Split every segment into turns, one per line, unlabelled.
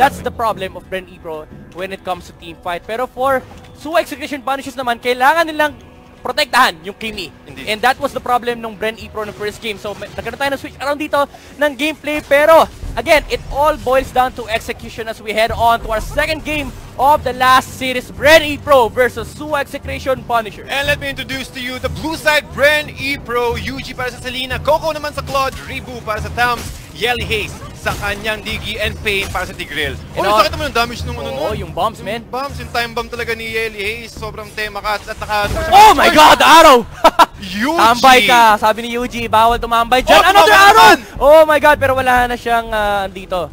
That's the problem of Bren Ebro when it comes to team fight. Pero for Suwa Execution Punishes naman, kailangan nilang protektahan yung Kimi.
Indeed.
And that was the problem nung Bren Ebro ng first game. So, nagkaroon tayo ng switch around dito ng gameplay. Pero, again, it all boils down to execution as we head on to our second game of the last series. Bren Ebro versus Suwa Execution Punisher.
And let me introduce to you the blue side, Bren E Pro, Yuji para sa Selena, Coco naman sa Claude, Ribu para sa Tams, Yelly Haze sa kanyang Digi, and Pain para sa Tigril. Oh, yung
all-
sakit naman ng damage nung ano nun.
yung bombs, man.
Bombs, yung time bomb talaga ni Yelly Haze, sobrang tema ka at naka...
Oh my God, arrow!
Yuji!
Tambay ka, sabi ni Yuji, bawal tumambay dyan.
Oh,
Another arrow! Oh my God, pero wala na siyang ah, dito.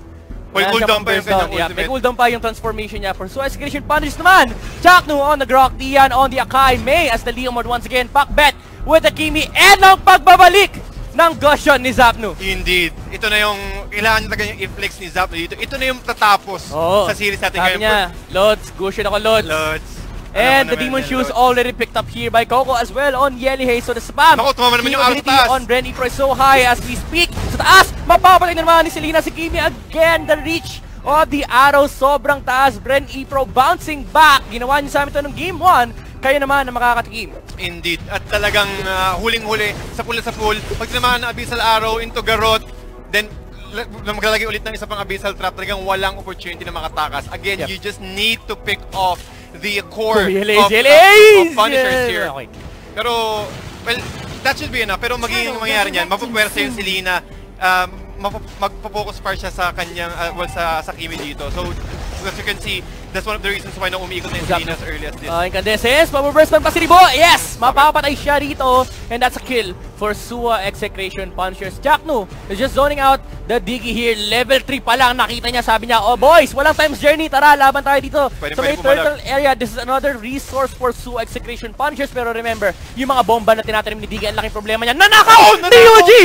May cooldown pa yung kanyang
Yeah, may
ultimate.
cooldown pa yung transformation niya. For Suez Creation Punish naman, Chaknu on the Grok, Dian on the Akai, May as the Leomord once again, Pakbet with the Kimi, and ang pagbabalik ng Gushon ni Zapnu.
Indeed. Ito na yung, kailangan nyo talaga yung i-flex ni Zap dito. Ito na yung tatapos
Oo.
sa series natin
Sabi
ngayon.
niya, Lods, Gushon ako, Lods.
Lods.
And
Alam
the
mo
Demon Shoes already picked up here by Coco as well on Yelly Haze. So the spam.
Naku, tumama naman yung
Capability
taas.
on Bren Pro is so high as we speak. Sa taas, mapapalik na naman ni Selena si Kimi again. The reach of the arrow sobrang taas. Bren Pro bouncing back. Ginawa niyo sa amin ito ng game 1. Kayo naman na makakatikim.
Indeed. At talagang ah, huling-huli sa pool sa pool. Pag tinamaan ng Abyssal Arrow into Garot, then maglalagay ulit ng isa pang Abyssal Trap, talagang walang opportunity na makatakas. Again,
Yep.
you just need to pick off the core
Oh, Yelly,
of,
Yelly!
uh, of Punishers
Yeah.
here.
Okay.
Pero, well, that should be enough. Pero magiging mangyayari niyan, mapupwersa yung Selena, um, magpo-focus pa siya sa kanyang, uh, well, sa, sa Kimi dito. So, as you can see, that's one of the reasons why na umiikot na yung
Exactly.
Selena as early as this.
Uh, incandescence, mabuburst ng pasiribo. Yes! Mapapatay siya rito. And that's a kill for Suwa Execration Punishers. Jacknu is just zoning out the Diggy here. Level 3 pa lang. Nakita niya, sabi niya, oh boys, walang times journey. Tara, laban tayo dito.
Pwede-
so may turtle area. This is another resource for Suwa Execration Punishers. Pero remember, yung mga bomba na tinatanim ni Diggy, ang laking problema niya. Nanakaw!
Oh,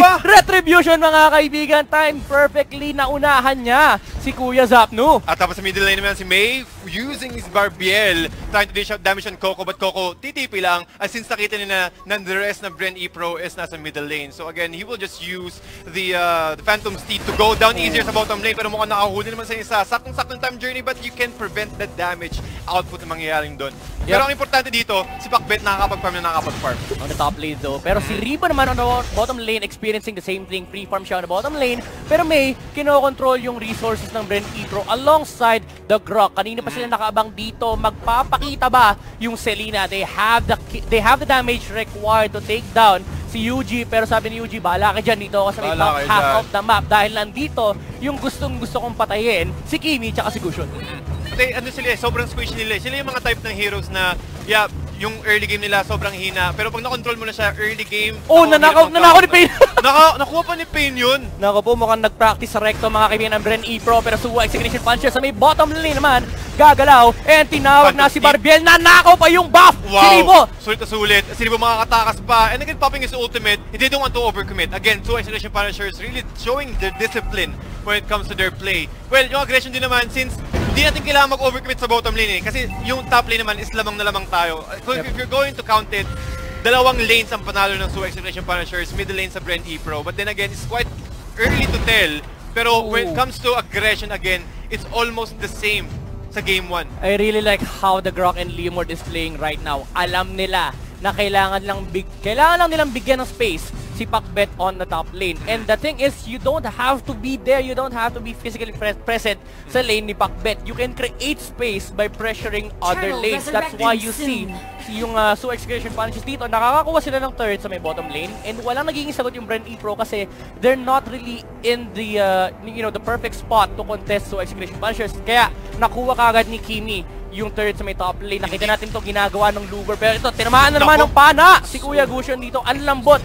pa!
Retribution, mga kaibigan. Time perfectly naunahan niya si Kuya Zapnu.
At tapos sa middle lane naman si May using his Barbiel trying to dish out damage on Coco but Coco titipi lang at since nakita niya na, na the rest na Bren E Pro is nasa middle lane. So again, he will just use the uh, the Phantom Steed to go down easier sa bottom lane pero mukhang nakahuli naman sa isa. Saktong-saktong time journey but you can prevent the damage output na mangyayaring doon.
Yep.
Pero ang importante dito, si Pacbet nakakapag-farm na nakakapag-farm.
on the top lane though. Pero si Riba naman on the bottom lane experiencing the same thing. Free farm siya on the bottom lane. Pero may kinokontrol yung resources ng Bren Ebro alongside the Grok. Kanina pa sila nakaabang dito. Magpapakita ba yung Selena? They have the they have the damage required to take down si Yuji. Pero sabi ni Yuji, bahala ka dyan dito ako sa may
kayo
half
dyan."
of the map. Dahil nandito yung gustong gusto kong patayin si Kimi tsaka si Gushon.
Pati ano sila eh, sobrang squishy nila eh. Sila yung mga type ng heroes na, yeah, yung early game nila sobrang hina. Pero pag na-control mo na siya early game...
Oh, nanakaw, nanakaw ni. Pain.
Naka, nakuha pa ni Pain yun.
Nako po, mukhang nag-practice sa recto mga kaibigan ng Bren E Pro pero Suwa Execution Puncher sa may bottom lane naman gagalaw and tinawag na si. Barbiel na nakaw pa yung buff
Wow!
si Ribo
Sulit na sulit. Si Ribo makakatakas pa. And again, popping his ultimate, he didn't want to overcommit. Again, two Isolation Punishers really showing their discipline when it comes to their play. Well, yung aggression din naman, since hindi natin kailangan mag-overcommit sa bottom lane eh. Kasi yung top lane naman is lamang na lamang tayo. So if, if you're going to count it, dalawang lanes ang panalo ng Suwa Exploration Punishers, middle lane sa Brent E Pro. But then again, it's quite early to tell. Pero when it
Ooh.
comes to aggression again, it's almost the same sa game 1.
I really like how the Grok and Leomord is playing right now alam nila na kailangan lang big kailangan lang nilang bigyan ng space si Pacbet on the top lane. And the thing is, you don't have to be there. You don't have to be physically pre- present sa lane ni Pacbet. You can create space by pressuring other
Turtle
lanes. That's why you see
resurrecting
yung uh, Su Execution Punishes dito, nakakakuha sila ng turret sa may bottom lane and walang nagiging sagot yung Brent E Pro kasi they're not really in the uh, you know the perfect spot to contest Su Execution Punishers. Kaya nakuha kagad ni Kimi yung turret sa may top lane. Nakita natin to ginagawa ng Luber pero ito tinamaan na naman ng pana si Kuya Gushon dito. Ang lambot.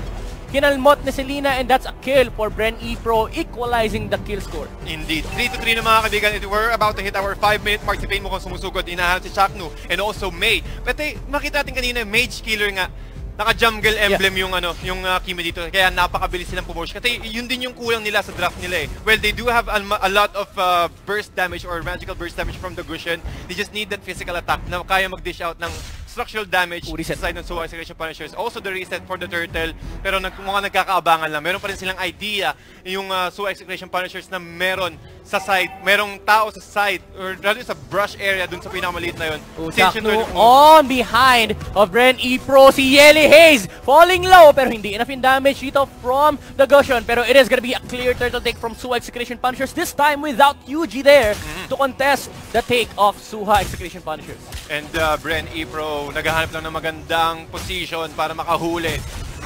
Kinalmot ni Selena and that's a kill for Bren E Pro equalizing the kill score.
Indeed. 3 to 3 na mga kaibigan. It- We're about to hit our 5 minute mark. Si Pain mukhang sumusugod. Inahanap si Chaknu and also May. But eh, makita natin kanina, Mage Killer nga. Naka-jungle emblem yung ano, yung uh, Kimi dito. Kaya napakabilis silang pumosh. Kasi yun din yung kulang nila sa draft nila eh. Well, they do have a, a lot of uh, burst damage or magical burst damage from the Gushon. They just need that physical attack na kaya mag-dish out ng structural damage
reset.
sa side ng Suwa Execution Punishers. Also the reset for the Turtle. Pero nag, mukhang nagkakaabangan lang. Meron pa rin silang idea yung uh, Suwa Execution Punishers na meron sa side, merong tao sa side, or rather sa brush area dun sa pinakamaliit na yun. Turtle-
on behind of Ren E Pro si Yeli Hayes falling low pero hindi enough in damage dito from the Gusion pero it is gonna be a clear turtle take from Suha Execution Punishers this time without Yuji there
Mm-hmm.
to contest the take of Suha Execution Punishers.
And uh, Bren Epro, naghahanap lang ng magandang position para makahuli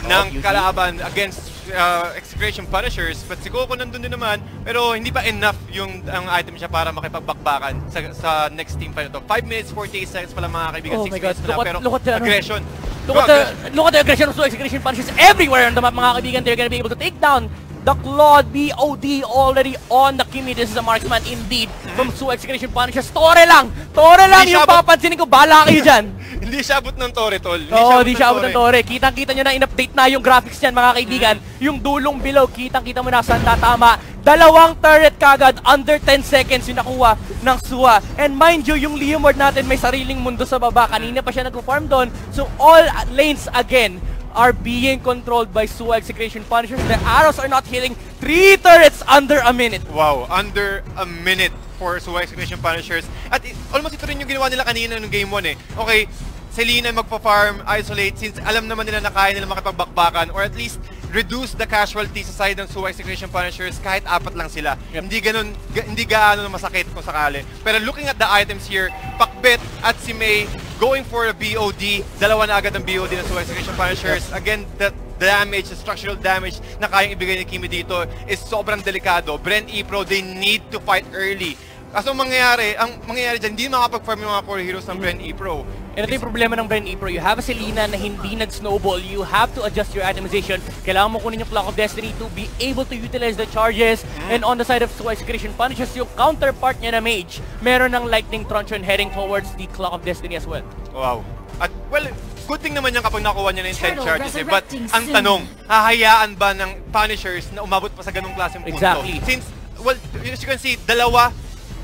ng
Yuji.
kalaban against uh, Execration Punishers. But si Coco nandun din naman, pero hindi pa enough yung ang item siya para makipagbakbakan sa, sa next team pa ito. 5 minutes, 48 seconds pala mga kaibigan,
Oh
6
my God.
minutes
at-
Pero
look at the, ano,
aggression.
Look at the look at the aggression of Suha Execution Punishers everywhere on the map mga kaibigan they're gonna be able to take down the Claude BOD already on the Kimi. This is a marksman indeed from Suha Execution Punishers. Tore lang! Tore lang yung papansinin ko. Bala kayo dyan!
hindi siya abot ng Tore, tol. Hindi
Oo, di siya abot ng
Tore.
Kitang-kita nyo na in-update na yung graphics niyan mga kaibigan. Yung dulong below, kitang-kita mo na saan tatama. Dalawang turret kagad, under 10 seconds yung nakuha ng Suha. And mind you, yung Leomord natin may sariling mundo sa baba. Kanina pa siya nag-farm doon. So all lanes again are being controlled by Suha Execution Punishers. The arrows are not hitting three turrets under a minute.
Wow, under a minute for Suwa Execution Punishers. At almost ito rin yung ginawa nila kanina nung game 1 eh. Okay, Selena magpa-farm, isolate, since alam naman nila na kaya nila makipagbakbakan or at least reduce the casualty sa side ng Suwa Execution Punishers kahit apat lang sila.
Yep.
Hindi ganun, ga- hindi gaano masakit kung sakali. Pero looking at the items here, Pakbet at si May going for a BOD. Dalawa na agad ang BOD ng Suwa Execution Punishers. Again, the damage, the structural damage na kayang ibigay ni Kimi dito is sobrang delikado. Bren Epro, they need to fight early. Kaso mangyayari, ang mangyayari dyan, hindi makapag-farm yung mga core heroes ng Bren Epro.
And ito yung problema ng Bren Pro. You have a Selena na hindi nag-snowball. You have to adjust your itemization. Kailangan mo kunin yung Clock of Destiny to be able to utilize the charges. And on the side of Suwa Execution Punishes, yung counterpart niya na Mage, meron ng Lightning Truncheon heading towards the Clock of Destiny as well.
Wow. At well, good thing naman yan kapag nakuha niya ng 10
Turtle
charges eh. But ang tanong, hahayaan ba ng Punishers na umabot pa sa ganung klaseng punto?
Exactly.
Since, well, as you can see, dalawa,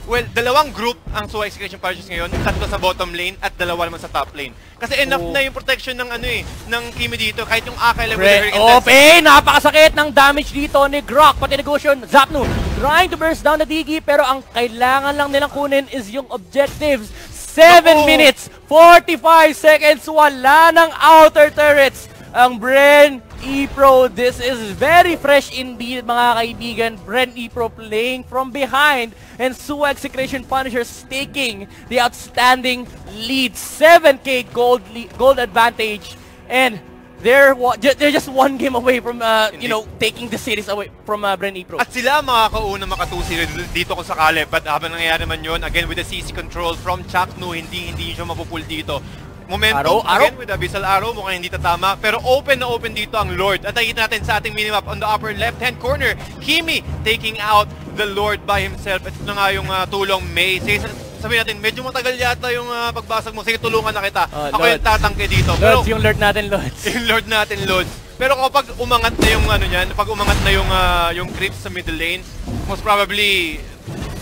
well, dalawang group ang Suwa Execution Punishers ngayon, tatlo sa bottom lane at dalawa naman sa top lane. Kasi enough
Oo.
na yung protection ng ano eh, ng Kimi dito, kahit yung Akai level
Pre,
intense.
Ope, napakasakit ng damage dito ni Grok, pati Negosyon, Zapnu, trying to burst down the Digi, pero ang kailangan lang nilang kunin is yung objectives. 7
Oo.
minutes, 45 seconds, wala ng outer turrets. Ang Bren E-Pro, this is very fresh indeed mga kaibigan. Bren E-Pro playing from behind and Suwa Execution Punishers taking the outstanding lead. 7k gold, gold advantage and they're, they're just one game away from, uh, you know, taking the series away from uh, Bren E-Pro.
At sila makakauna makatusi rin dito kung sakali. But habang nangyayari naman yun, again with the CC control from Chaknu, hindi hindi siya mapupul dito.
Arrow,
Momentum,
arrow.
again with Abyssal Arrow, mukhang hindi tatama. Pero open na open dito ang Lord. At nakikita natin sa ating minimap on the upper left-hand corner, Kimi taking out the Lord by himself. At ito na nga yung ah, tulong May. Sige, sa- sabihin natin, medyo matagal yata yung ah, pagbasag mo. Sige, tulungan na kita.
Oh,
Ako
Lord.
yung tatangke dito. Pero,
Lords, yung Lord natin, Lords.
yung Lord natin, Lord. Pero kapag umangat na yung ano niyan, pag umangat na yung ah, yung creeps sa middle lane, most probably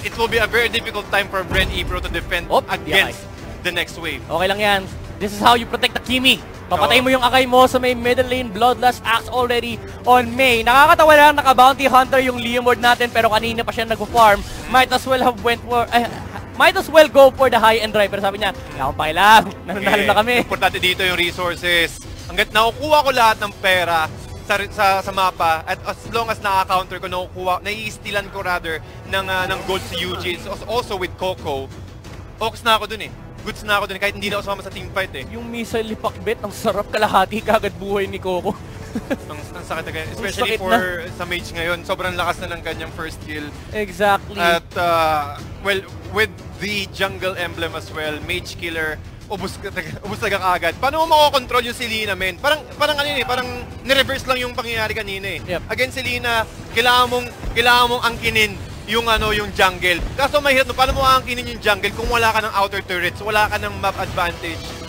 it will be a very difficult time for Bren Ebro to defend
Op,
against the next wave.
Okay lang yan. This is how you protect the Kimi. Papatay mo yung akay mo sa may middle lane, Bloodlust Axe already on May. Nakakatawa lang, naka-bounty hunter yung Leomord natin pero kanina pa siya nag-farm. Might as well have went for... eh, might as well go for the high-end driver. Sabi niya, wala akong pakialam. Nananalo na kami.
Importante dito yung resources. Hanggat nakukuha ko lahat ng pera sa, sa, sa mapa at as long as naka-counter ko, nakukuha, nai-stealan ko rather ng, ah, ng gold si Yuji. It's also with Coco, focus na ako dun eh. Goods na ako dun kahit hindi na ako sumama sa team fight eh.
Yung missile ni Pakbet, ang sarap kalahati kagad buhay ni Coco.
ang, ang sakit na ganyan. Especially
sakit
for sa mage ngayon, sobrang lakas na ng kanyang first kill.
exactly.
At, uh, well, with the jungle emblem as well, mage killer, ubus ubus talaga kaagad. Paano mo makokontrol yung Selena, men? Parang, parang ano yun eh, parang nireverse lang yung pangyayari kanina eh.
Yep.
Against Selena, kailangan mong, kailangan mong angkinin yung ano yung jungle. Kaso mahirap no, paano mo angkinin yung jungle kung wala ka ng outer turrets, wala ka ng map advantage.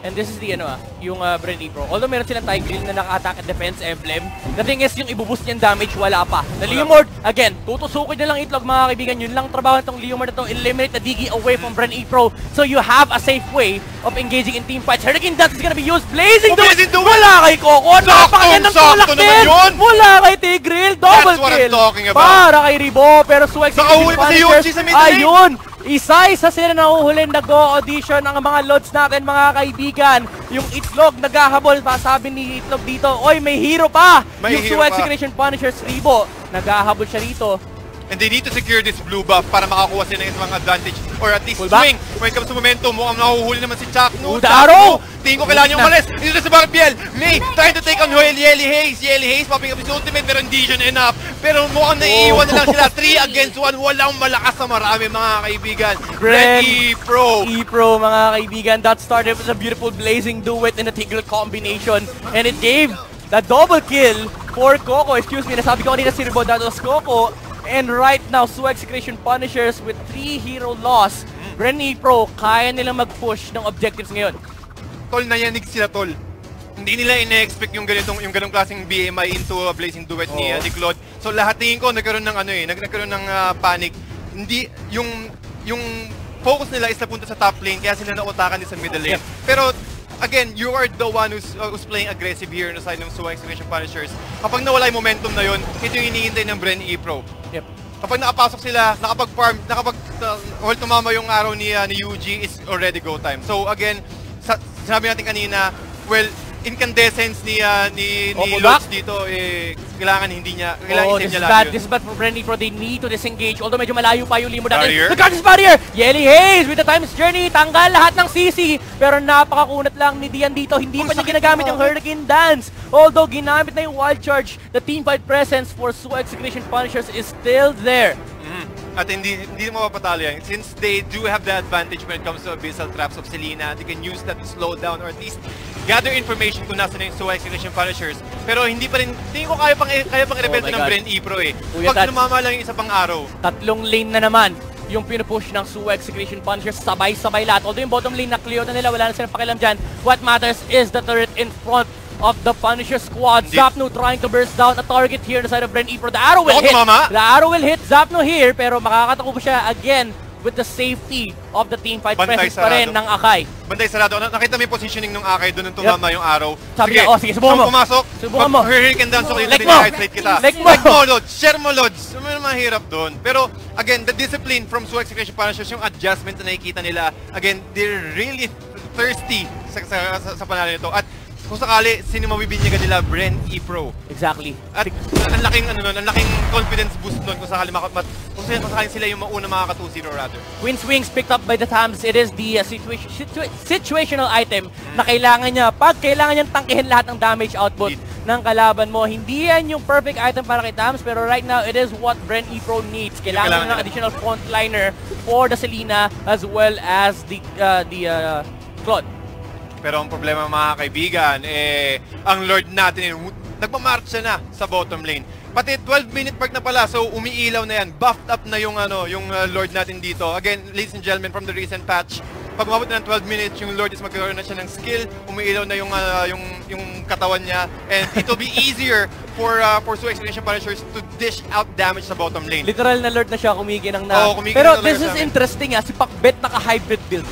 And this is the ano ah, yung uh, Bren Pro. Although meron silang Tigreal na naka-attack and defense emblem, the thing is yung ibuboost niyang damage wala pa. Na Leomord, again, tutusukin na lang itlog mga kaibigan. Yun lang trabaho nitong Leomord na to, eliminate the Digi away from Bren Pro. So you have a safe way of engaging in team fights. Hurricane Dance is gonna be used. Blazing
Oh, Blazing!
Duel! Wala kay Coco! Napakagandang tulak din! Mula kay Tigreal! Double
That's what I'm
kill!
talking about.
Para kay Ribo, pero Swag
Nakahuli pa si Yoshi sa mid lane.
Ayun! Isa-isa sila nahuhuli nag-audition ang mga lods natin mga kaibigan. Yung Itlog naghahabol pa sabi ni Itlog dito, Oy, may hero pa!
May
yung
hero pa.
Secretion Punishers Ribo, naghahabol siya rito.
And they need to secure this blue buff para makakuha sila ng isang advantage or at least
Pull back.
swing when it comes to momentum. Mukhang nahuhuli naman si Chakno.
Good arrow!
Tingin ko kailangan niyang umalis. Dito na si Barbiel. May trying to take on Joel Yeli Hayes. Yeli Hayes popping up his ultimate pero hindi siya enough. Pero mukhang naiiwan na lang sila. 3 against 1. Walang malakas na marami mga kaibigan. Red E Pro.
E-Pro mga kaibigan, that started with a beautiful blazing duet in a Tigreal combination. And it gave the double kill for Coco. Excuse me, nasabi ko kanina si Ribo, that was Coco. And right now, Swag Secretion Punishers with 3 hero loss. Bren E-Pro, kaya nilang mag-push ng objectives ngayon.
Tol, nayanig sila tol. Hindi nila ina-expect yung ganitong yung ganung klaseng BMI into a blazing duet ni,
Oo.
uh, ni Claude. So lahat tingin ko nagkaroon ng ano eh, nag nagkaroon ng ah, panic. Hindi yung yung focus nila is napunta sa top lane kaya sila nautakan din sa middle lane. Pero again, you are the one who's, uh, who's playing aggressive here on the side ng Suwa Exclamation Punishers. Kapag nawala yung momentum na yun, ito yung hinihintay ng Bren E Pro.
Yep.
Kapag nakapasok sila, nakapag-farm, nakapag uh, well, tumama yung araw ni uh, ni UG is already go time. So again, sa, sinabi natin kanina, well, incandescence ni uh, ni
Oh,
ni. Lutz dito eh kailangan hindi niya kailangan
Oh,
i-save niya
bad.
lahat yun.
This is bad for Brenny Pro. They need to disengage. Although medyo malayo pa yung limo
Barrier?
natin. The Guardians Barrier! Yelly Hayes with the Time's Journey. Tanggal lahat ng CC. Pero napakakunat lang ni Dian dito. Hindi pa niya ginagamit yung Hurricane Dance. Although ginamit na yung Wild Charge, the team fight presence for Su Execution Punishers is still there.
Mhm. At hindi hindi mo mapapatalo yan. Since they do have the advantage when it comes to Abyssal Traps of Selena, they can use that to slow down or at least gather information kung nasa na yung Suwa Execution Punishers. Pero hindi pa rin, tingin ko kaya pang, kaya pang i-rebel
Oh
ng. Bren E-Pro eh.
Kuya
Pag
Tats.
lang yung isa pang araw.
Tatlong lane na naman yung pinupush ng Su Execution Punishers. Sabay-sabay lahat. Although yung bottom lane na clear na nila, wala na silang pakialam dyan. What matters is the turret in front of the Punisher squad.
Hindi.
Zapno trying to burst down a target here on the side of Bren Ebro. The arrow will hit. The arrow will hit Zapno here pero makakatakupo siya again with the safety of the team fight
Bantay
presence pa rin ng Akai.
Banday sarado. Na- Nakita mo yung positioning ng Akay doon nung tumama yung araw.
Sabi niya, oh, sige, subukan mo.
pumasok.
Subukan mo.
Hurricane dance ako yung
Like mo.
isolate kita.
Like mo.
Like mo, Lods. Share mo, Lods. Ano naman mahirap doon. Pero, again, the discipline from Swag Execution Punishers, yung adjustment na nakikita nila, again, they're really thirsty sa, sa, sa, sa panalo nito. At kung sakali, sino mabibinyagan nila? Bren E-Pro.
Exactly.
At ang laking ano nun, ang laking confidence boost nun kung sakali mat, kung sakali kung sakali sila yung mauna makaka 2-0 rather.
Queen Swings picked up by the Tams. It is the uh, situa- situa- situational item na kailangan niya. Pag kailangan niyang tangkihin lahat ng damage output
Indeed.
ng kalaban mo, hindi yan yung perfect item para kay Tams. Pero right now, it is what Brent E-Pro needs. Kailangan
kailangan
ng additional frontliner for the Selena as well as the uh, the uh, Claude.
Pero ang problema mga kaibigan, eh, ang Lord natin, eh, nagmamarcha na sa bottom lane. Pati 12 minute mark na pala, so umiilaw na yan. Buffed up na yung, ano, yung uh, Lord natin dito. Again, ladies and gentlemen, from the recent patch, pag umabot na ng 12 minutes, yung Lord is magkaroon na siya ng skill, umiilaw na yung, uh, yung, yung katawan niya, and it will be easier for uh, for Su Exclamation Punishers to dish out damage sa bottom lane.
Literal na Lord na siya, kumikinang na.
Oo, kumikinang
Pero
talaga
this is
amin.
interesting ah, si Pacbet naka-hybrid build.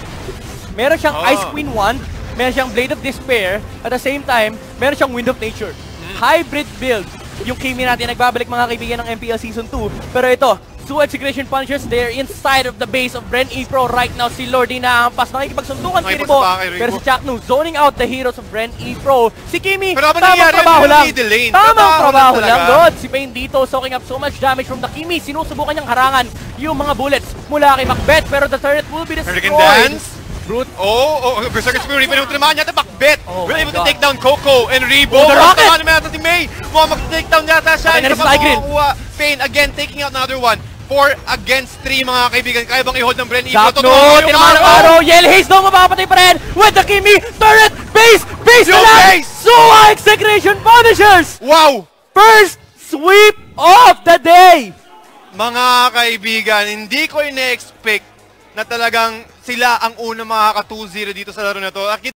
Meron siyang
Oo.
Ice Queen 1, meron siyang Blade of Despair, at the same time, meron siyang Wind of Nature. Hybrid build. Yung Kimi natin nagbabalik mga kaibigan ng MPL Season 2. Pero ito, Su Execution Punishers, they're inside of the base of Bren E-Pro right now. Si Lordy na ampas, nakikipagsundukan kay Ribo.
Nakikipagsundukan kay Ribo.
Pero si Chaknu, zoning out the heroes of Bren E-Pro. Si Kimi,
habang
tamang trabaho lang. Tamang
trabaho lang.
Lord. Si Pain dito soaking up so much damage from the Kimi. Sinusubukan niyang harangan yung mga bullets mula kay Macbeth. Pero the turret will be destroyed. Brute.
Oh, oh, Berserker's Fury, pinutulamahan niya ito, Macbeth!
Oh
We're able to take down Coco and Rebo.
Oh, the rocket!
Tama naman yata si May! Mukhang mag-take down yata siya.
Okay na rin
makakuha. Pain again, taking out another one. 4 against 3 mga kaibigan. Kaya bang i-hold ng Bren Ebro?
Zapno, tinamaan ng araw. Yell Haze daw mapapatay pa rin. With the Kimi, turret, base, base na
Yung
lang.
base!
Suwa Execution Punishers.
Wow!
First sweep of the day.
Mga kaibigan, hindi ko ina-expect na talagang sila ang una makaka 2-0 dito sa laro na to. At